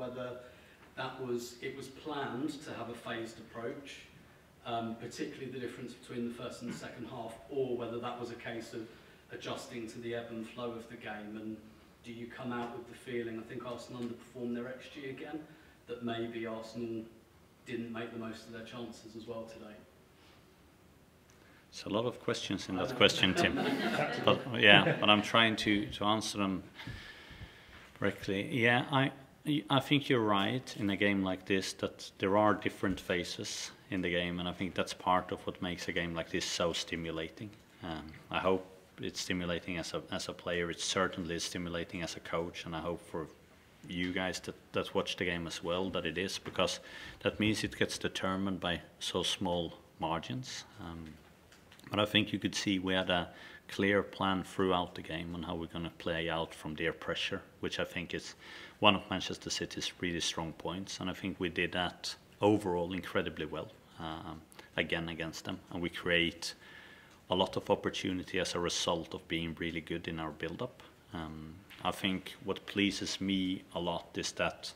whether that was it was planned to have a phased approach, um, particularly the difference between the first and the second half, or whether that was a case of adjusting to the ebb and flow of the game. And do you come out with the feeling? I think Arsenal underperformed their XG again. That maybe Arsenal didn't make the most of their chances as well today. It's a lot of questions in that question, Tim. but yeah, but I'm trying to, to answer them correctly. Yeah, I I think you're right in a game like this that there are different phases in the game, and I think that's part of what makes a game like this so stimulating. Um, I hope it's stimulating as a as a player. It's certainly is stimulating as a coach, and I hope for you guys that, that watch the game as well that it is because that means it gets determined by so small margins. Um, but I think you could see we had a clear plan throughout the game on how we're going to play out from their pressure, which I think is one of Manchester City's really strong points. And I think we did that overall incredibly well um, again against them. And we create a lot of opportunity as a result of being really good in our build-up. Um, I think what pleases me a lot is that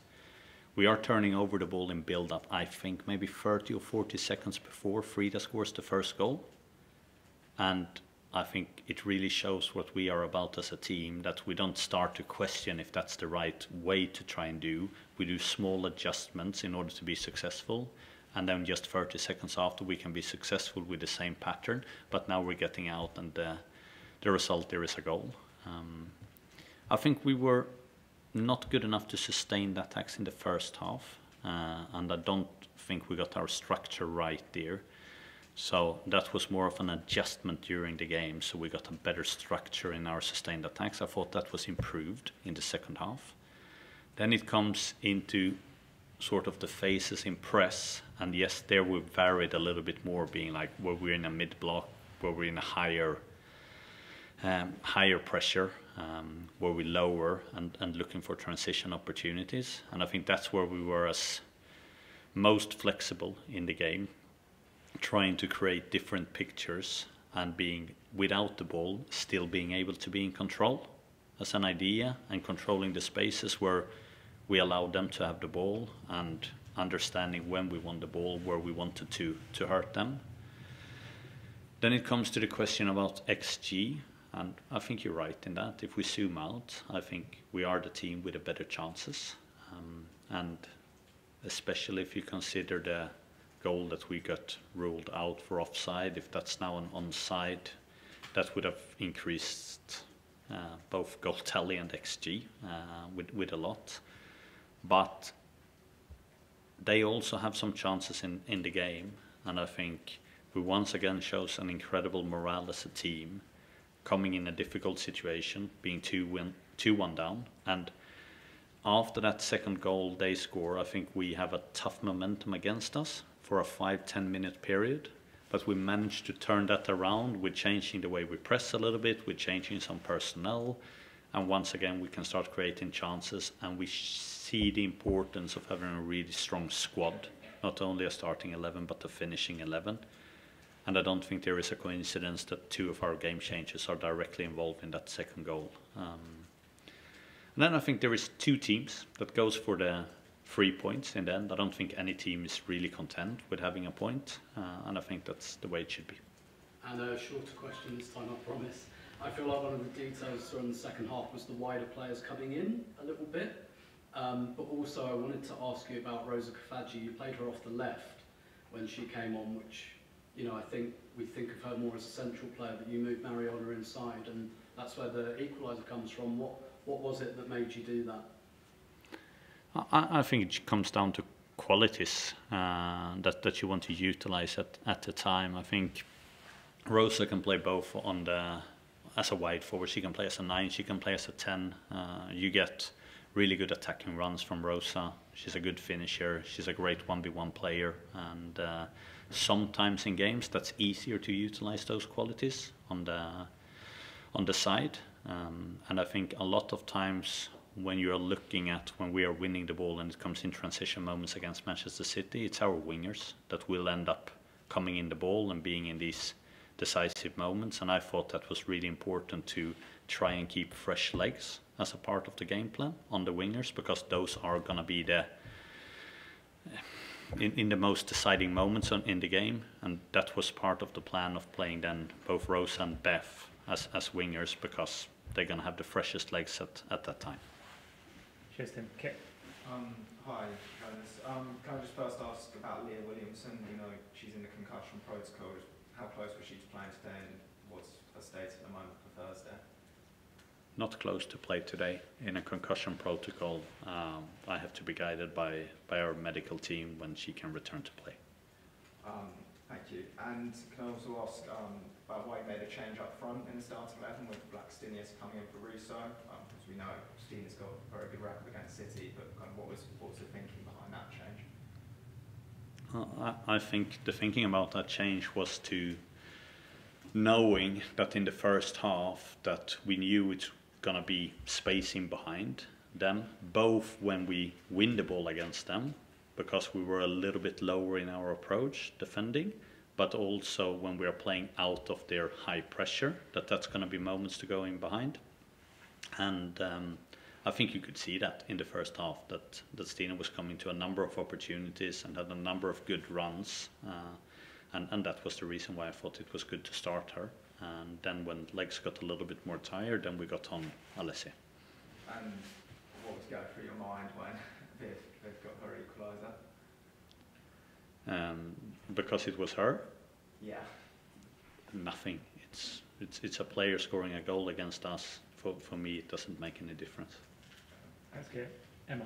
we are turning over the ball in build-up. I think maybe 30 or 40 seconds before Frida scores the first goal, and I think it really shows what we are about as a team. That we don't start to question if that's the right way to try and do. We do small adjustments in order to be successful, and then just 30 seconds after we can be successful with the same pattern. But now we're getting out, and the, the result there is a goal. Um, I think we were not good enough to sustain the attacks in the first half, uh, and I don't think we got our structure right there. So that was more of an adjustment during the game, so we got a better structure in our sustained attacks. I thought that was improved in the second half. Then it comes into sort of the phases in press, and yes, there we varied a little bit more, being like where we're in a mid block, where we're in a higher um, higher pressure, um, where we lower and, and looking for transition opportunities. And I think that's where we were as most flexible in the game, trying to create different pictures and being without the ball, still being able to be in control as an idea and controlling the spaces where we allowed them to have the ball and understanding when we want the ball, where we wanted to, to hurt them. Then it comes to the question about XG, and I think you're right in that. If we zoom out, I think we are the team with the better chances. Um, and especially if you consider the goal that we got ruled out for offside, if that's now an onside, that would have increased uh, both goal tally and XG uh, with, with a lot. But they also have some chances in, in the game, and I think we once again shows an incredible morale as a team coming in a difficult situation, being 2 win, two one down. And after that second goal they score, I think we have a tough momentum against us for a five ten minute period. But we managed to turn that around with changing the way we press a little bit, with changing some personnel. And once again, we can start creating chances, and we see the importance of having a really strong squad, not only a starting 11, but a finishing 11. And I don't think there is a coincidence that two of our game changers are directly involved in that second goal. Um, and then I think there is two teams that goes for the three points in the end. I don't think any team is really content with having a point, uh, and I think that's the way it should be. And a shorter question this time, I promise. I feel like one of the details from the second half was the wider players coming in a little bit. Um, but also I wanted to ask you about Rosa Kafaji. You played her off the left when she came on, which you know, I think we think of her more as a central player, but you moved Mariona inside, and that's where the equaliser comes from. What what was it that made you do that? I, I think it comes down to qualities uh, that that you want to utilize at at the time. I think Rosa can play both on the as a wide forward. She can play as a nine. She can play as a ten. Uh, you get really good attacking runs from Rosa. She's a good finisher. She's a great one v one player, and uh, Sometimes in games that's easier to utilize those qualities on the on the side. Um, and I think a lot of times when you are looking at when we are winning the ball and it comes in transition moments against Manchester City, it's our wingers that will end up coming in the ball and being in these decisive moments. And I thought that was really important to try and keep fresh legs as a part of the game plan on the wingers because those are going to be the in, in the most deciding moments on, in the game, and that was part of the plan of playing then both Rose and Beth as, as wingers because they're going to have the freshest legs at, at that time. Cheers, Tim. Okay. Um, hi, Jonas. Um, can I just first ask about Leah Williamson? You know, she's in the concussion protocol. How close was she to playing today, and what's her state at the moment for Thursday? Not close to play today in a concussion protocol. Um, I have to be guided by, by our medical team when she can return to play. Um, thank you. And can I also ask um, about why you made a change up front in the starting 11 with Blackstenius coming in for Russo? Um, as we know, Stina's got a very good record against City, but kind of what was, what was the thinking behind that change? I, I think the thinking about that change was to knowing that in the first half that we knew it's going to be spacing behind them, both when we win the ball against them, because we were a little bit lower in our approach defending, but also when we are playing out of their high pressure, that that's going to be moments to go in behind. And um, I think you could see that in the first half that, that Stina was coming to a number of opportunities and had a number of good runs. Uh, and, and that was the reason why I thought it was good to start her. And then when legs got a little bit more tired, then we got on Alessia. And what was going through your mind when Viv, Viv got her equaliser? Um, because it was her, Yeah. nothing. It's, it's, it's a player scoring a goal against us. For, for me, it doesn't make any difference. That's good. Emma.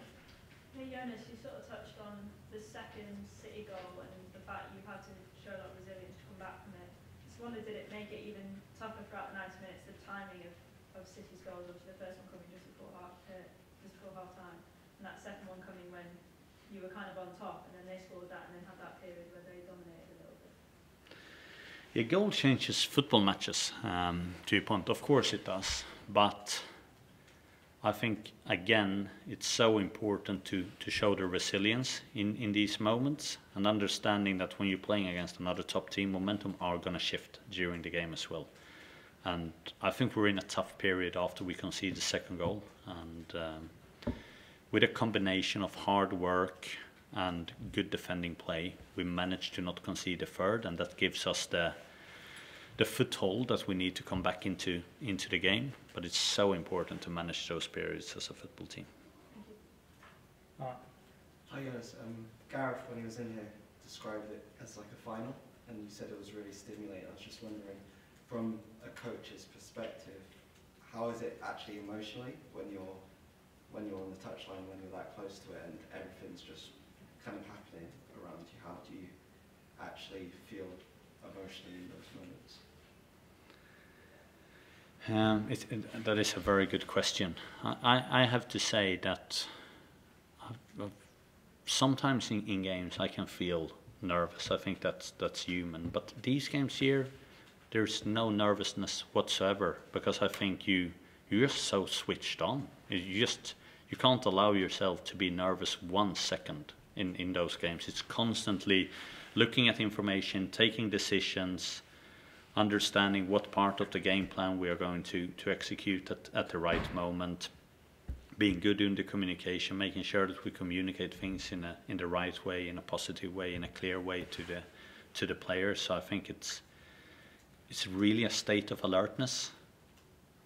Hey Jonas, you sort of touched on the second City goal and the fact you've had to show a lot of resilience to come back from it. Just wondered, did it make it even tougher throughout the 90 minutes, the timing of, of City's goals? Obviously, the first one coming just before half, uh, just before half time, and that second one coming when you were kind of on top, and then they scored that, and then had that period where they dominated a little bit. A goal changes football matches um, to a point. Of course it does, but I think again it's so important to, to show the resilience in, in these moments and understanding that when you're playing against another top team, momentum are going to shift during the game as well. And I think we're in a tough period after we concede the second goal, and um, with a combination of hard work and good defending play, we managed to not concede a third, and that gives us the the foothold that we need to come back into into the game. But it's so important to manage those periods as a football team. Mark. Hi guys, um, Gareth when he was in here described it as like a final and you said it was really stimulating. I was just wondering from a coach's perspective, how is it actually emotionally when you're when you're on the touchline, when you're that close to it and everything's just kind of happening around you? How do you actually feel emotionally in those moments? Um, it, it, that is a very good question. I, I, I have to say that I've, I've, sometimes in, in games I can feel nervous. I think that's that's human. But these games here, there's no nervousness whatsoever because I think you you're so switched on. You just you can't allow yourself to be nervous one second in, in those games. It's constantly looking at information, taking decisions, understanding what part of the game plan we are going to, to execute at, at the right moment, being good in the communication, making sure that we communicate things in a in the right way, in a positive way, in a clear way to the to the players. So I think it's it's really a state of alertness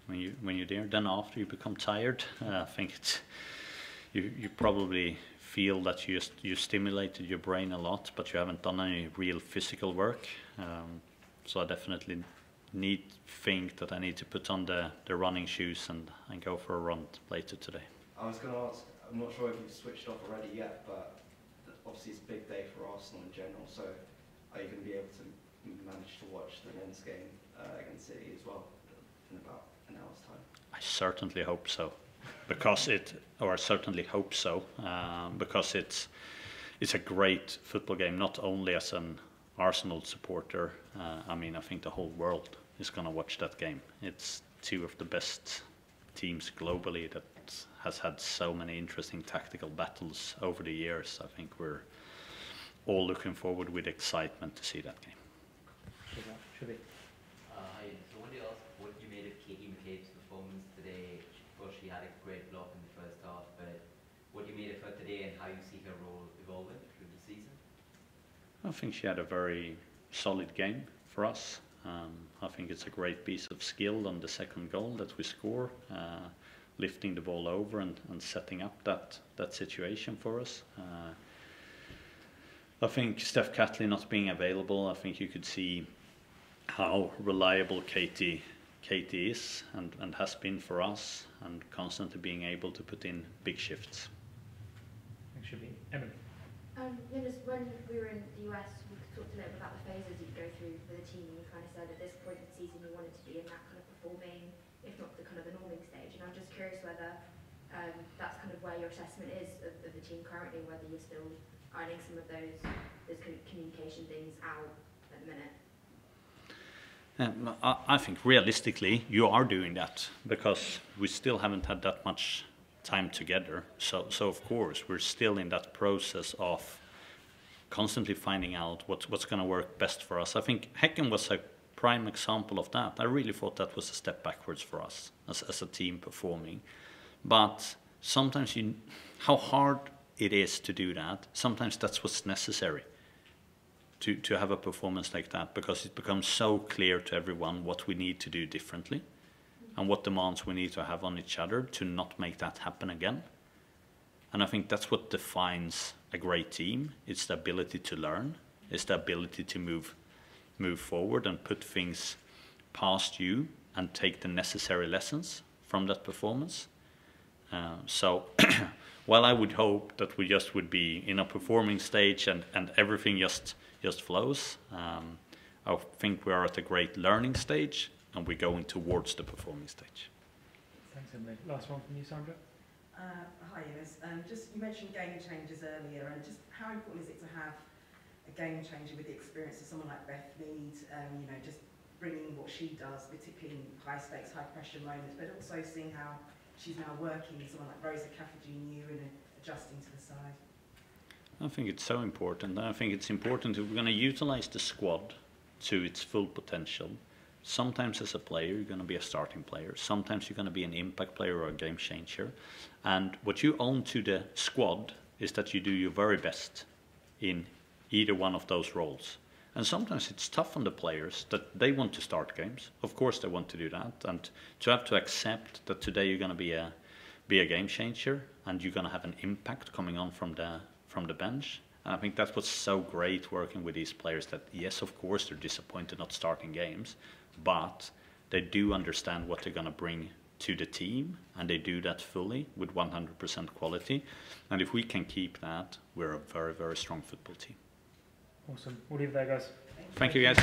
when you when you're there. Then after you become tired, uh, I think it's you you probably feel that you you stimulated your brain a lot, but you haven't done any real physical work. Um, so I definitely need think that I need to put on the, the running shoes and, and go for a run later today. I was going to ask, I'm not sure if you've switched off already yet, but obviously it's a big day for Arsenal in general, so are you going to be able to manage to watch the men's game uh, against City as well in about an hour's time? I certainly hope so, because it, or I certainly hope so, um, because it's it's a great football game, not only as an Arsenal supporter. Uh, I mean, I think the whole world is going to watch that game. It's two of the best teams globally that has had so many interesting tactical battles over the years. I think we're all looking forward with excitement to see that game. Should. performance today. Of course, she had a great block in the first half, but what you made of her today and how you see her role evolving through the season? I think she had a very solid game for us. Um, I think it's a great piece of skill on the second goal that we score, uh, lifting the ball over and, and setting up that, that situation for us. Uh, I think Steph Catley not being available, I think you could see how reliable Katie Katie is and, and has been for us, and constantly being able to put in big shifts. It should Emily. Um, Linus, when we were in the US, we talked a little bit about the phases you go through for the team, and you kind of said at this point in the season you wanted to be in that kind of performing, if not the kind of the norming stage. And I'm just curious whether um, that's kind of where your assessment is of, of the team currently, whether you're still ironing some of those those kind of communication things out at the minute. Um, I, I think realistically you are doing that because we still haven't had that much time together. So, so of course we're still in that process of constantly finding out what's what's going to work best for us. I think Häcken was a prime example of that. I really thought that was a step backwards for us as, as a team performing. But sometimes you, how hard it is to do that. Sometimes that's what's necessary to, to have a performance like that because it becomes so clear to everyone what we need to do differently and what demands we need to have on each other to not make that happen again. And I think that's what defines a great team. It's the ability to learn, it's the ability to move move forward and put things past you and take the necessary lessons from that performance. Uh, so while I would hope that we just would be in a performing stage and, and everything just just flows. Um, I think we are at a great learning stage and we're going towards the performing stage. Thanks, Emily. Last one from you, Sandra. Uh, hi, Ines. Um, just you mentioned game changers earlier, and just how important is it to have a game changer with the experience of someone like Beth Mead? Um, you know, just bringing what she does, particularly in high stakes, high pressure moments, but also seeing how she's now working with someone like Rosa Kafaji new and adjusting to the side. I think it's so important. I think it's important if we're going to utilize the squad to its full potential. Sometimes as a player, you're going to be a starting player. Sometimes you're going to be an impact player or a game changer. And what you own to the squad is that you do your very best in either one of those roles. And sometimes it's tough on the players that they want to start games. Of course, they want to do that, and to have to accept that today you're going to be a be a game changer and you're going to have an impact coming on from the from the bench. And I think that's what's so great working with these players that, yes, of course, they're disappointed not starting games, but they do understand what they're going to bring to the team, and they do that fully with 100% quality. And if we can keep that, we're a very, very strong football team. Awesome. We'll leave it there, guys. Thank you, guys.